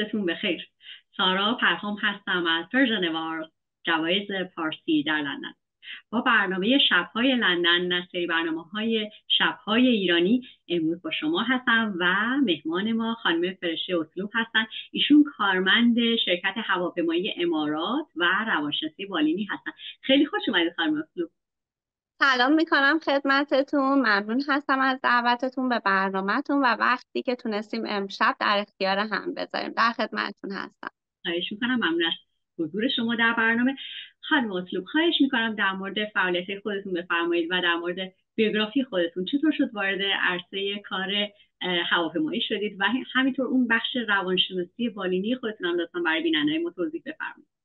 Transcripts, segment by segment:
وقتتون بخیر سارا پرهام هستم از Persian Award جوایز پارسی در لندن. با برنامه شبهای لندن سری برنامه های شبهای ایرانی امروز با شما هستم و مهمان ما خانم فرشته اسلوب هستن. ایشون کارمند شرکت هواپیمایی امارات و روانشناسی بالینی هستن. خیلی خوش اومدید خانم اسلوب. سلام می‌کنم خدمتتون. ممنون هستم از دعوتتون به برنامهتون و وقتی که تونستیم امشب در اختیار هم بذاریم. در خدمتتون هستم. خواهش می‌کنم. ممنون از حضور شما در برنامه. خانم اسلوب خواهش می‌کنم در مورد فعالیت خودتون بفرمایید و در مورد بیوگرافی خودتون. چطور شد وارد عرصه کار هواپیمایی شدید؟ و همینطور اون بخش روانشناسی بالینی خودتون هم لطفا برای بیننده ما توضیح بفرمایید.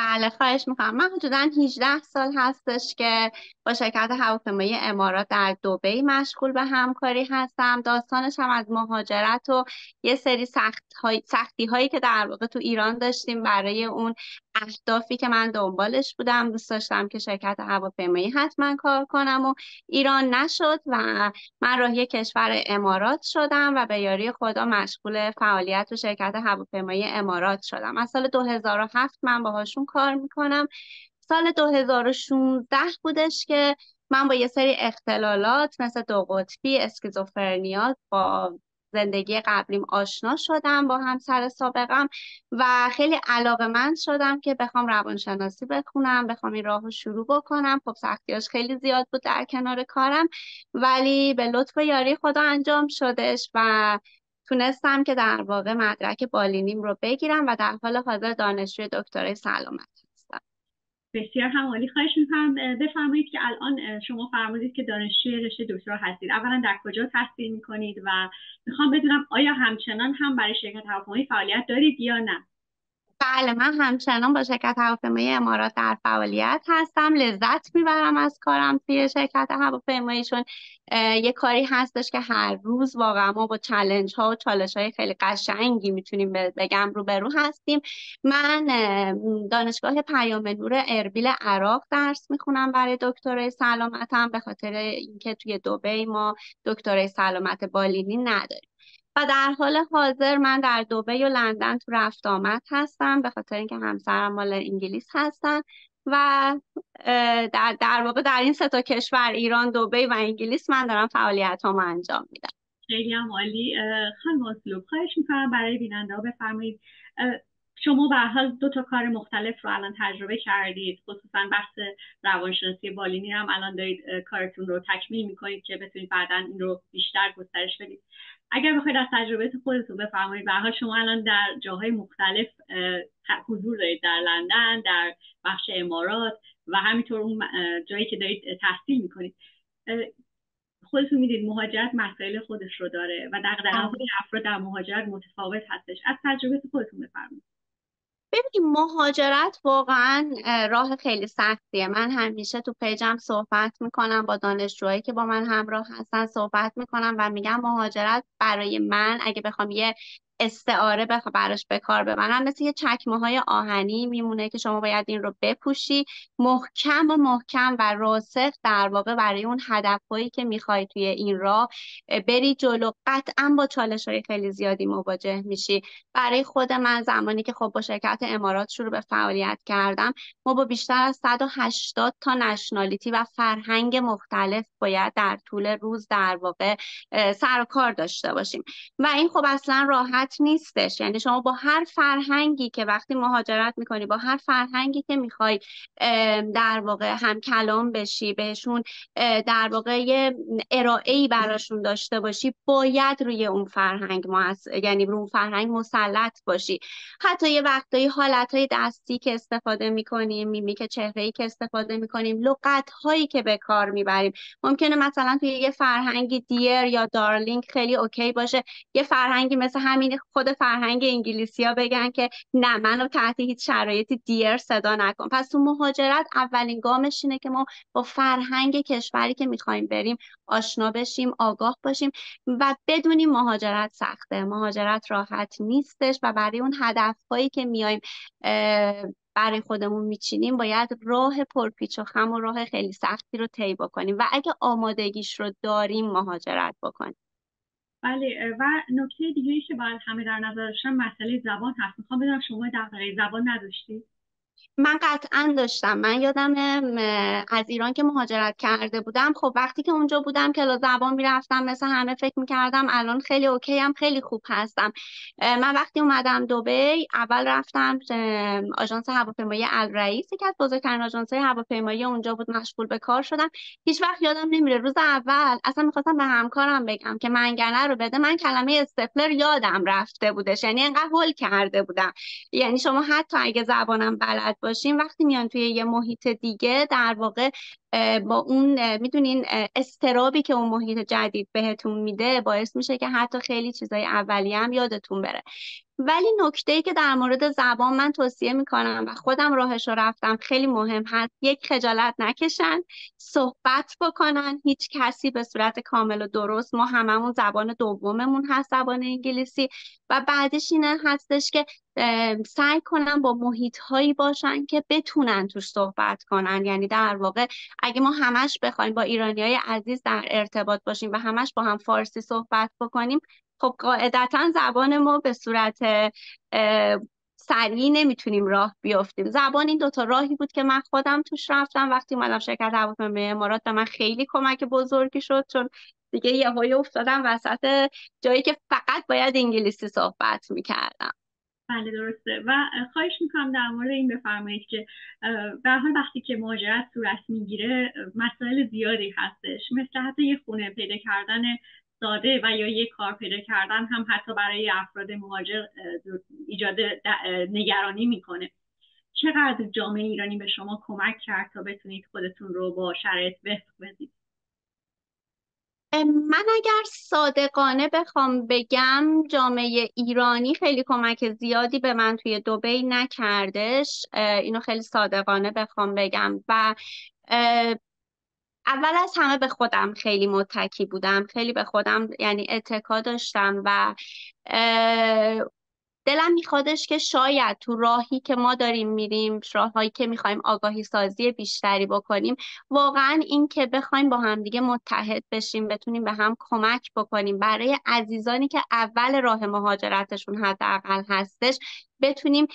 بله خواهش می‌کنم. من حدودا 18 سال هستش که با شرکت هواپیمایی امارات در دوبی مشغول به همکاری هستم. داستانش هم از مهاجرت و یه سری سخت سختی هایی که در واقع تو ایران داشتیم برای اون اهدافی که من دنبالش بودم دوست داشتم که شرکت هواپیمایی حتما کار کنم و ایران نشد و من راهی کشور امارات شدم و به یاری خدا مشغول فعالیت و شرکت هواپیمایی امارات شدم. از سال 2007 من باهاشون کار می‌کنم. سال 2016 بودش که من با یه سری اختلالات مثل دو قطبی اسکیزوفرنیا با زندگی قبلیم آشنا شدم با همسر سابقم و خیلی علاقه من شدم که بخوام روانشناسی بخونم بخوام این راه رو شروع بکنم. خب سختیاش خیلی زیاد بود در کنار کارم ولی به لطف و یاری خدا انجام شدش و تونستم که در واقع مدرک بالینیم رو بگیرم و در حال حاضر دانشجوی دکترای سلامت. بسیار همالی. خواهش می‌کنم بفرمایید که الان شما فرمودید که دانشجوی رشته دکترا هستید. اولا در کجا تحصیل می‌کنید و می‌خوام بدونم آیا همچنان هم برای شرکت هواپیمایی فعالیت دارید یا نه؟ بله من همچنان با شرکت هواپیمایی امارات در فعالیت هستم. لذت می‌برم از کارم توی شرکت هواپیماییشون. یه کاری هستش که هر روز واقعا ما با چلنج ها و چالش های خیلی قشنگی می‌تونیم بگم رو به رو هستیم. من دانشگاه پیام نور اربیل عراق درس می‌خونم برای دکترای سلامتم به خاطر اینکه توی دوبی ما دکترای سلامت بالینی نداریم. در حال حاضر من در دوبی و لندن تو رفت آمد هستم به خاطر اینکه همسرم مال انگلیس هستن و در, در واقع در این سه تا کشور ایران دوبی و انگلیس من دارم فعالیت هم انجام میدم. خیلی هم عالی. خانم اسلوب خواهش می‌کنم برای بیننده ها بفرمایید شما به حال دو تا کار مختلف رو الان تجربه کردید خصوصا بحث روانشناسی. بالینی هم الان دارید کارتون رو تکمیل می‌کنید که بتونید بعدا این رو بیشتر گسترش بدید. اگر بخواید از تجربه خودتون بفرمایید به حال شما الان در جاهای مختلف حضور دارید در لندن در بخش امارات و همینطور اون جایی که دارید تحصیل می‌کنید. خودتون می‌دید مهاجرت مسائل خودش رو داره و دقدقه های افراد در مهاجرت متفاوت هستش. از تجربه خودتون بفرمایید. ببینید مهاجرت واقعا راه خیلی سختیه. من همیشه تو پیجم صحبت می‌کنم با دانشجوهایی که با من همراه هستن صحبت می‌کنم و میگم مهاجرت برای من اگه بخوام یه استعاره بخ براش به کار ببرن. مثل یه چکمه های آهنی میمونه که شما باید این رو بپوشی. محکم و محکم و راسخ در واقع برای اون هدفهایی که می‌خوای توی این راه بری جلو. قطعا با چالش های خیلی زیادی مواجه میشی. برای خود من زمانی که خب با شرکت امارات شروع به فعالیت کردم ما با بیشتر از 180 تا نشنالیتی و فرهنگ مختلف باید در طول روز در واقع سر و کار داشته باشیم. و این خب اصلا راحت نیستش. یعنی شما با هر فرهنگی که وقتی مهاجرت می‌کنی با هر فرهنگی که می‌خوای در واقع هم کلام بشی بهشون در واقع یه ارائه ای براشون داشته باشی باید روی اون فرهنگ ما یعنی روی اون فرهنگ مسلط باشی. حتی یه وقتایی حالت های دستی که استفاده می‌کنیم میمی که ای که استفاده می‌کنیم لغت هایی که به کار می‌بریم. ممکنه مثلا توی یه فرهنگی دیر یا دارلینگ خیلی اوکی باشه. یه فرهنگی مثل همین خود فرهنگ انگلیسی ها بگن که نه منو تحت هیچ شرایطی دیر صدا نکن. پس تو مهاجرت اولین گامش اینه که ما با فرهنگ کشوری که می‌خوایم بریم آشنا بشیم آگاه باشیم و بدونیم مهاجرت سخته. مهاجرت راحت نیستش و برای اون هدفهایی که میایم برای خودمون میچینیم باید راه پرپیچ و خم و راه خیلی سختی رو طی بکنیم. و اگه آمادگیش رو داریم مهاجرت بکنیم. بله و نکته دیگه که باید همه در نظر داشتن مسئله زبان هست. می‌خوام بدونم شما دغدغه زبان نداشتید؟ من قطعا داشتم. من یادم از ایران که مهاجرت کرده بودم خب وقتی که اونجا بودم که زبان می‌رفتم مثل همه فکر می‌کردم الان خیلی اوکی هم خیلی خوب هستم. من وقتی اومدم دوبی اول رفتم آژانس هواپیمایی الرئیس که از بزرگترین آژانس هواپیمایی اونجا بود مشغول به کار شدم. هیچ وقت یادم نمیره روز اول اصلا می‌خواستم به همکارم بگم که منگنه رو بده. من کلمه استپلر یادم رفته بودش یعنی انقدر هول کرده بودم. یعنی شما حتی اگه زبانم بلد باشیم. وقتی میان توی یه محیط دیگه در واقع با اون می‌دونین استرابی که اون محیط جدید بهتون میده باعث میشه که حتی خیلی چیزای اولیه هم یادتون بره. ولی نکته که در مورد زبان من توصیه می‌کنم و خودم راهش رو رفتم خیلی مهم هست یک خجالت نکشن صحبت بکنن هیچ کسی به صورت کامل و درست ما هممون زبان دوممون هست زبان انگلیسی. و بعدش اینه هستش که سعی کنن با محیط هایی باشن که بتونن توش صحبت کنن. یعنی در واقع اگه ما همش بخوایم با ایرانی های عزیز در ارتباط باشیم و همش با هم فارسی صحبت بکنیم خب قاعدتا زبان ما به صورت سریع نمی‌تونیم راه بیافتیم. زبان این دوتا راهی بود که من خودم توش رفتم. وقتی اومدم شرکت هواپیمای امارات به من خیلی کمک بزرگی شد چون دیگه یه افتادم وسط جایی که فقط باید انگلیسی صحبت می‌کردم. بله درسته. و خواهش می‌کنم در مورد این بفرمایید که به حال وقتی که مهاجرت صورت می‌گیره مسائل زیادی هستش. مثل حتی یه خونه پیدا کردن ساده و یا یک کار پیدا کردن هم حتی برای افراد مهاجر ایجاد نگرانی می‌کنه. چقدر جامعه ایرانی به شما کمک کرد تا بتونید خودتون رو با شرایط وفق بدید؟ من اگر صادقانه بخوام بگم جامعه ایرانی خیلی کمک زیادی به من توی دوبی نکردش. اینو خیلی صادقانه بخوام بگم. و اول از همه به خودم خیلی متکی بودم خیلی به خودم یعنی اتکا داشتم و دلم میخوادش که شاید تو راهی که ما داریم میریم راههایی که می‌خوایم آگاهی سازی بیشتری بکنیم واقعا این که بخوایم با هم دیگه متحد بشیم بتونیم به هم کمک بکنیم برای عزیزانی که اول راه مهاجرتشون حداقل هستش بتونیم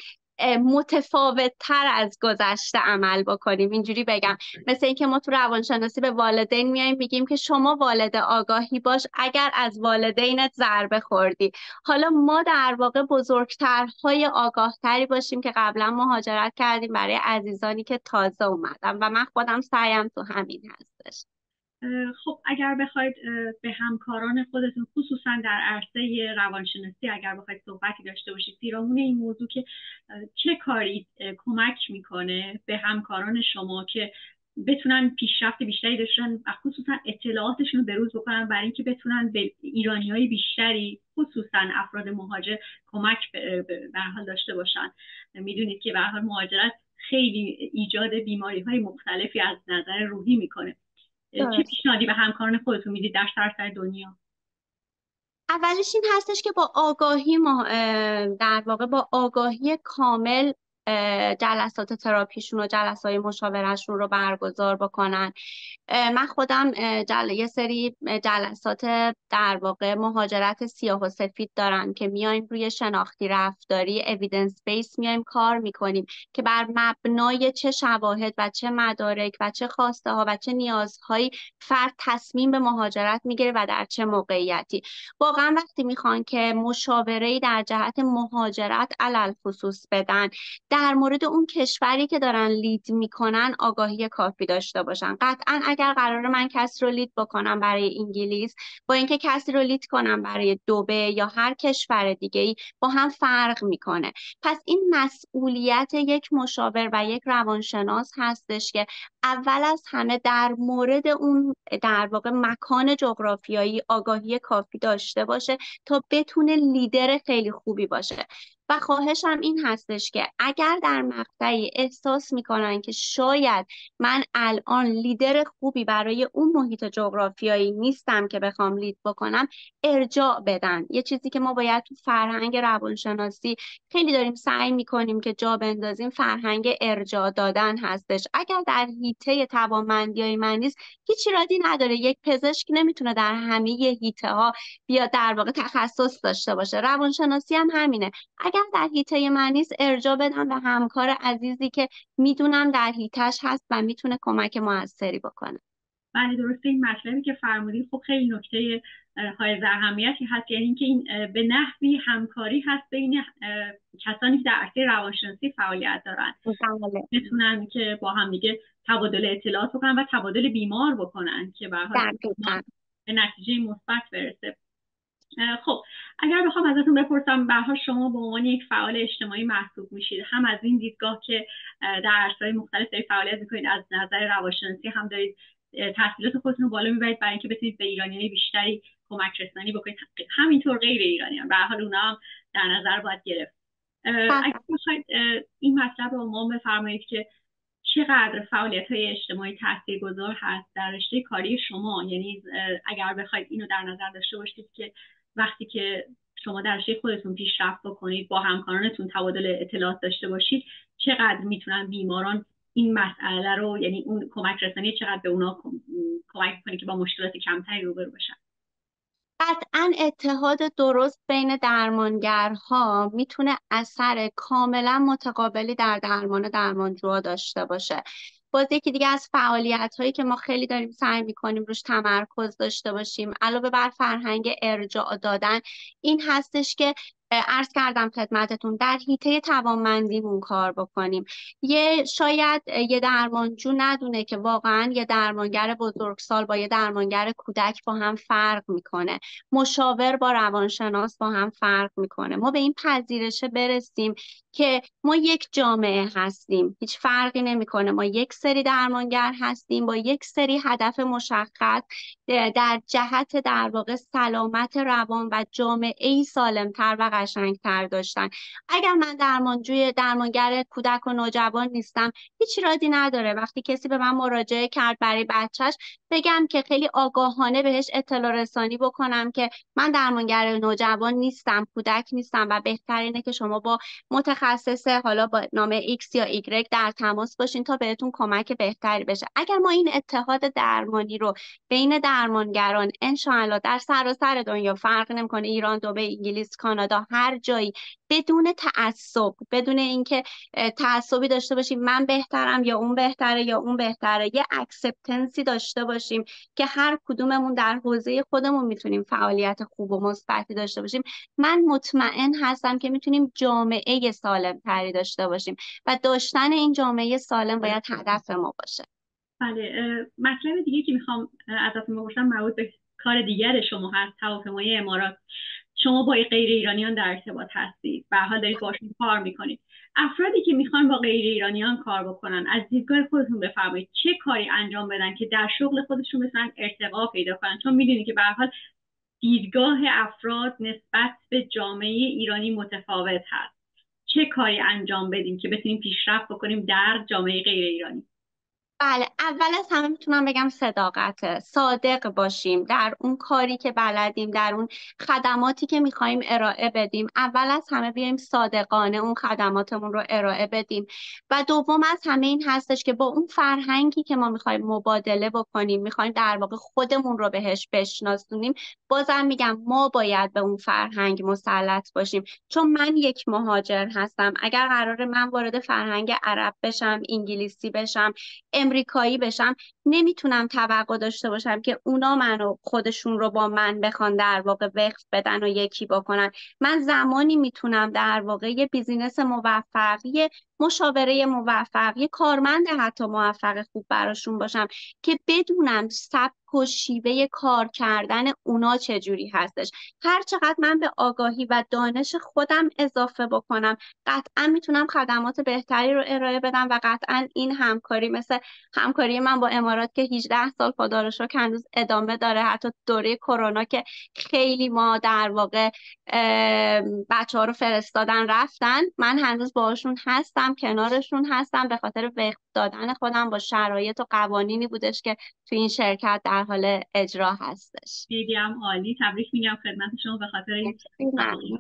متفاوت تر از گذشته عمل بکنیم. اینجوری بگم. مثل اینکه ما تو روانشناسی به والدین میایم میگیم که شما والد آگاهی باش اگر از والدینت ضربه خوردی. حالا ما در واقع بزرگترهای آگاهتری باشیم که قبلا مهاجرت کردیم برای عزیزانی که تازه اومدن. و من خودم سعیم تو همین هستش. خب اگر بخواید به همکاران خودتون خصوصا در عرصه روانشناسی اگر بخواید صحبتی داشته باشید پیرامون این موضوع که چه کاری کمک می‌کنه به همکاران شما که بتونن پیشرفت بیشتری داشتن و خصوصا اطلاعاتشون رو بروز بکنن برای اینکه بتونن به ایرانی های بیشتری خصوصا افراد مهاجر کمک به حال داشته باشن. می‌دونید که به حال مهاجرت خیلی ایجاد بیماری های مختلفی از نظر روحی می‌کنه. چه پیشنهادی به همکاران خودتون می‌دید در سراسر دنیا؟ اولش این هستش که با آگاهی در واقع با آگاهی کامل جلسات تراپیشون و جلسات های مشاورشون رو برگزار بکنن. من خودم جل... یه سری جلسات در واقع مهاجرت سیاه و سفید دارم که میایم روی شناختی رفتاری اویدنس بیس میایم کار می‌کنیم که بر مبنای چه شواهد و چه مدارک و چه خواسته ها و چه نیازهایی فرد تصمیم به مهاجرت می‌گیره و در چه موقعیتی. واقعا وقتی می‌خوان که مشاوره در جهت مهاجرت علل خصوص بدن در مورد اون کشوری که دارن لید می‌کنن آگاهی کافی داشته باشن. قطعا اگر قرار من کسی رو لید بکنم برای انگلیس با اینکه کسی رو لید کنم برای دوبه یا هر کشور دیگه ای با هم فرق می‌کنه. پس این مسئولیت یک مشاور و یک روانشناس هستش که اول از همه در مورد اون در واقع مکان جغرافیایی آگاهی کافی داشته باشه تا بتونه لیدر خیلی خوبی باشه. و خواهشم این هستش که اگر در مقطعی احساس می‌کنن که شاید من الان لیدر خوبی برای اون محیط جغرافیایی نیستم که بخوام لید بکنم ارجاع بدن. یه چیزی که ما باید تو فرهنگ روانشناسی خیلی داریم سعی می‌کنیم که جا بندازیم فرهنگ ارجاع دادن هستش. اگر در هیته توانمندی من نیست هیچ ایرادی نداره. یک پزشک نمی‌تونه در همه هیته ها بیا در واقع تخصص داشته باشه. روانشناسی هم همینه. اگر در هیته من نیست ارجاع بدم به همکار عزیزی که می‌دونم در هیتش هست و می‌تونه کمک موثری بکنه. بله درسته. این مطلبی که فرمودید خب خیلی نکته های اهمیتی هست. یعنی اینکه این به نحوی همکاری هست بین کسانی که در عرصه روانشناسی فعالیت دارن. بله. می‌تونن که با هم دیگه تبادل اطلاعات بکنن و تبادل بیمار بکنن که به به نتیجه مثبت برسه. خب اگر بخوام ازتون بپرسم به شما به عنوان یک فعال اجتماعی محسوب میشید. هم از این دیدگاه که در عرصه‌های مختلف دارید فعالیت می‌کنید از نظر روانشناسی هم دارید تحصیلات خودتون رو بالا می‌برید برای اینکه بتونید به ایرانی بیشتری کمک رسانی بکنید. همینطور غیر ایرانیان. به حال اونا هم در نظر باید گرفت. بله. اگر بخواید این مطلب رو ما بفرمایید که چقدر فعالیت های اجتماعی گذار هست در رشته کاری شما. یعنی اگر بخواید اینو در نظر داشته باشید که وقتی که شما در رشته خودتون پیشرفت بکنید با همکارانتون تبادل اطلاعات داشته باشید چقدر می‌تونن بیماران این مسئله رو یعنی اون کمک رسانی چقدر به اونا کمک کنه که با مشکلات کمتری روبرو بشن؟ قطعا اتحاد درست بین درمانگرها می‌تونه اثر کاملا متقابلی در درمان درمانجوها داشته باشه. باز یکی دیگه از فعالیت هایی که ما خیلی داریم سعی می‌کنیم روش تمرکز داشته باشیم علاوه بر فرهنگ ارجاع دادن این هستش که عرض کردم خدمتتون در حیطه توانمندیمون کار بکنیم. یه شاید یه درمانجو ندونه که واقعا یه درمانگر بزرگسال با یه درمانگر کودک با هم فرق می‌کنه. مشاور با روانشناس با هم فرق می‌کنه. ما به این پذیرشه برسیم که ما یک جامعه هستیم. هیچ فرقی نمی‌کنه. ما یک سری درمانگر هستیم با یک سری هدف مشخص در جهت در واقع سلامت روان و جامعه ای سالمتر و قشنگتر داشتن. اگر من درمانجوی درمانگر کودک و نوجوان نیستم هیچ رادی نداره. وقتی کسی به من مراجعه کرد برای بچهش بگم که خیلی آگاهانه بهش اطلاع رسانی بکنم که من درمانگر نوجوان نیستم کودک نیستم و بهترینه که شما با متخصص حالا با نام X یا Y در تماس باشین تا بهتون کمک بهتری بشه. اگر ما این اتحاد درمانی رو بین درمانگران انشاءالله در سراسر دنیا فرق نمی‌کنه. ایران دبی انگلیس کانادا هر جایی بدون تعصب بدون اینکه تعصبی داشته باشیم من بهترم یا اون بهتره یا اون بهتره. یه acceptance ی داشته باشیم که هر کدوممون در حوزه خودمون می‌تونیم فعالیت خوب و مثبتی داشته باشیم. من مطمئن هستم که می‌تونیم جامعه سالم تری داشته باشیم و داشتن این جامعه سالم باید هدف ما باشه. بله مطلب دیگه که می‌خوام ازتون بپرسم مربوط به کار دیگر شما هست هواشناسی امارات. شما با غیر ایرانیان در ارتباط هستید به حال دارید باشون کار می‌کنید. افرادی که می‌خوان با غیر ایرانیان کار بکنن از دیدگاه خودتون بفرمایید چه کاری انجام بدن که در شغل خودشون بتونن ارتقا پیدا کنن. چون می‌دونید که به حال دیدگاه افراد نسبت به جامعه ایرانی متفاوت هست. چه کاری انجام بدیم که بتونیم پیشرفت بکنیم در جامعه غیر ایرانی؟ بله اول از همه می‌تونم بگم صداقت صادق باشیم. در اون کاری که بلدیم در اون خدماتی که می‌خوایم ارائه بدیم. اول از همه بیایم صادقانه اون خدماتمون رو ارائه بدیم. و دوم از همه این هستش که با اون فرهنگی که ما می‌خوایم مبادله بکنیم می‌خوایم در واقع خودمون رو بهش بشناسونیم بازم میگم ما باید به اون فرهنگ مسلط باشیم. چون من یک مهاجر هستم. اگر قرار من وارد فرهنگ عرب بشم انگلیسی بشم امریکایی بشم نمی‌تونم توقع داشته باشم که اونا منو خودشون رو با من بخوان در واقع وقف بدن و یکی بکنن. من زمانی می‌تونم در واقع یه بیزینس موفق یه مشاوره موفق یه کارمند حتی موفق خوب براشون باشم که بدونم سبک و شیوه کار کردن اونا چجوری هستش. هر چقدر من به آگاهی و دانش خودم اضافه بکنم قطعا می‌تونم خدمات بهتری رو ارائه بدم و قطعا این همکاری مثل همکاری من با امارات که 18 سال خدا رو هنوز ادامه داره حتی دوره کرونا که خیلی ما در واقع بچه ها رو فرستادن رفتن من هنوز باشون هستم. کنارشون هستم به خاطر وقت دادن خودم با شرایط و قوانینی بودش که تو این شرکت در حال اجرا هستش. خیلی هم عالی. تبریک میگم خدمت شما به خاطر این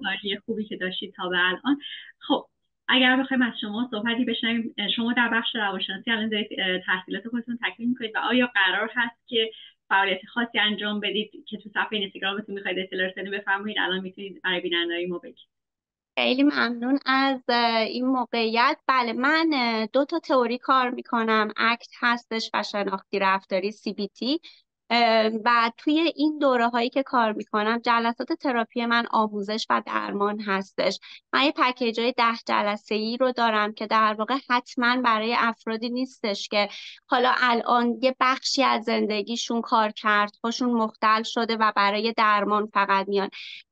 کاری خوبی که داشتید تا به الان. خب اگر بخوایم از شما صحبتی بشنویم شما در بخش روانشناسی الان دارید تحصیلات خودتون تکمیل می‌کنید و آیا قرار هست که فعالیت خاصی انجام بدید که تو صفحه اینستاگرامتون می‌خواید اطلاع رسانی بفرمایید؟ الان می‌تونید برای بینندهای ما بگید. خیلی ممنون از این موقعیت. بله من دو تا تئوری کار می‌کنم. ACT هستش و شناختی رفتاری CBT و توی این دوره هایی که کار می‌کنم جلسات تراپی من آموزش و درمان هستش. من یه package های ده جلسه ای رو دارم که در واقع حتما برای افرادی نیستش که حالا الان یه بخشی از زندگیشون کار کرد هاشون مختل شده و برای درمان فقط میان.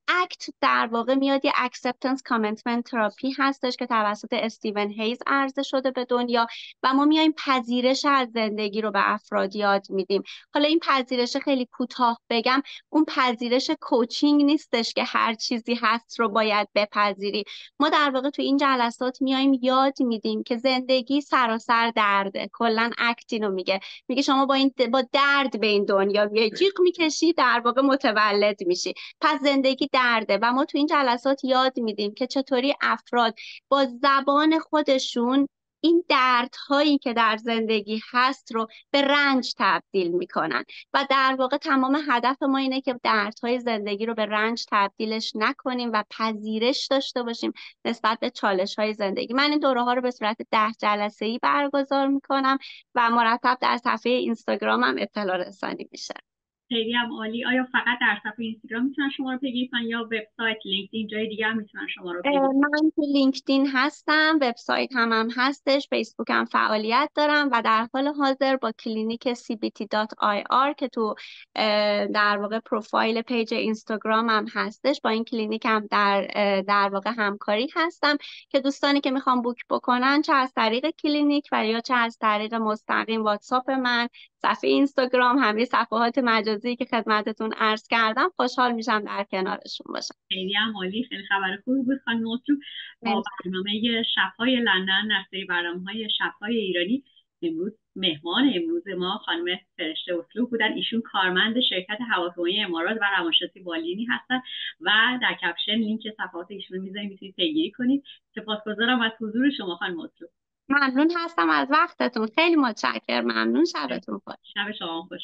ACT در واقع میاد یه acceptance commitment therapy هستش که توسط استیون هیز عرضه شده به دنیا و ما میایم پذیرش از زندگی رو به افراد یاد میدیم. حالا این پذیرش خیلی کوتاه بگم اون پذیرش کوچینگ نیستش که هر چیزی هست رو باید بپذیری. ما در واقع تو این جلسات میایم یاد میدیم که زندگی سراسر درده. کلا اکت اینو میگه. میگه شما با این با درد به این دنیا میای. جیغ می‌کشی در واقع متولد میشی. پس زندگی درده و ما تو این جلسات یاد میدیم که چطوری افراد با زبان خودشون این دردهایی که در زندگی هست رو به رنج تبدیل می‌کنن. و در واقع تمام هدف ما اینه که دردهای زندگی رو به رنج تبدیلش نکنیم و پذیرش داشته باشیم نسبت به چالش های زندگی. من این دوره ها رو به صورت ده جلسه ای برگزار می‌کنم و مرتب در صفحه اینستاگرامم اطلاع رسانی میشه. خیلی هم عالی. آیا فقط در صفحه اینستاگرام می‌تونن شما رو پیگیری کنن یا وبسایت لینکدین جای دیگه هم می‌تونن شما رو پیگیری من تو لینکدین هستم وبسایت هم هم هستش فیسبوک هم فعالیت دارم و در حال حاضر با کلینیک cbt.ir که تو در واقع profile page اینستاگرام هم هستش با این کلینیک هم در در واقع همکاری هستم که دوستانی که می‌خوام book بکنن چه از طریق کلینیک و یا چه از طریق مستقیم واتساپ من صفحه اینستاگرام همه صفحات مجازی که خدمتتون عرض کردم خوشحال میشم در کنارشون باشم. خیلی هم عالی. خیلی خبر خوبی بود خانم مطلوب با برنامه شبهای لندن در سری برنامه های شبهای ایرانی امروز مهمان امروز ما خانم فرشته اسلوب بودن. ایشون کارمند شرکت هواپیمایی امارات و روانشناسی بالینی هستن و در کپشن لینک صفحات ایشون می‌ذاریم می‌تونید پیگیری کنید. سپاسگزارم از حضور شما خانم اسلوب ممنون هستم از وقتتون. خیلی متشکرم. ممنون. شبتون خوش. شب شما خوش.